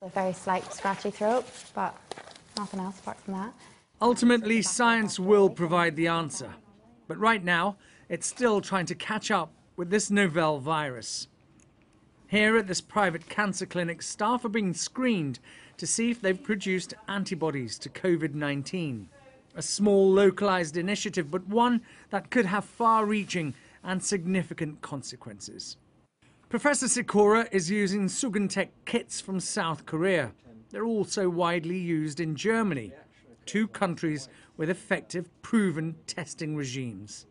A very slight scratchy throat, but nothing else apart from that. Ultimately, science will provide the answer. But right now, it's still trying to catch up with this novel virus. Here at this private cancer clinic, staff are being screened to see if they've produced antibodies to COVID 19. A small, localized initiative, but one that could have far reaching and significant consequences. Professor Sikora is using Sugentech kits from South Korea. They're also widely used in Germany, two countries with effective, proven testing regimes.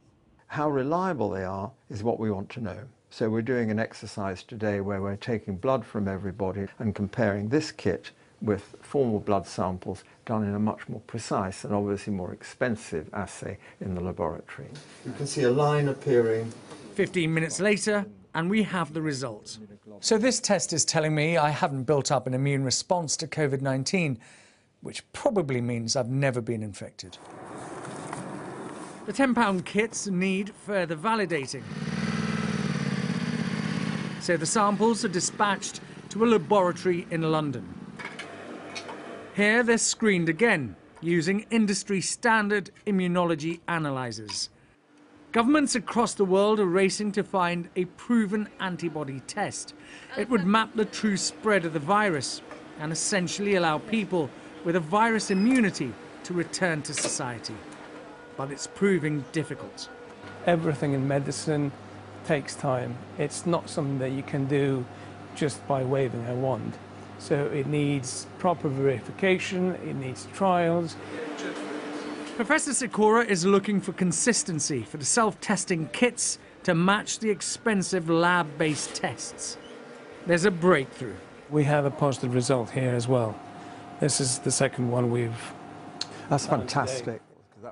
How reliable they are is what we want to know. So we're doing an exercise today where we're taking blood from everybody and comparing this kit with formal blood samples done in a much more precise and obviously more expensive assay in the laboratory. You can see a line appearing. 15 minutes later, and we have the results. So this test is telling me I haven't built up an immune response to COVID 19, which probably means I've never been infected. The £10 kits need further validating. So the samples are dispatched to a laboratory in London. Here they're screened again using industry standard immunology analyzers. Governments across the world are racing to find a proven antibody test. It would map the true spread of the virus and essentially allow people with a virus immunity to return to society. But it's proving difficult. Everything in medicine takes time. It's not something that you can do just by waving a wand. So it needs proper verification, it needs trials. Professor Sikora is looking for consistency for the self-testing kits to match the expensive lab-based tests. There's a breakthrough. We have a positive result here as well. This is the second one we've. That's fantastic.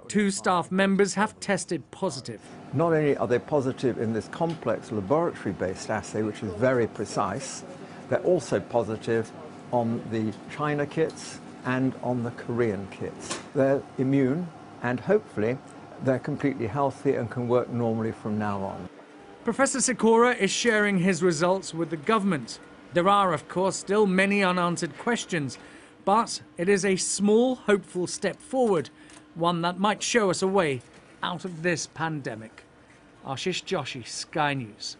Two staff members have tested positive. Not only are they positive in this complex laboratory-based assay, which is very precise, they're also positive on the China kits and on the Korean kits. They're immune and hopefully they're completely healthy and can work normally from now on. Professor Sikora is sharing his results with the government. There are, of course, still many unanswered questions, but it is a small, hopeful step forward, one that might show us a way out of this pandemic. Ashish Joshi, Sky News.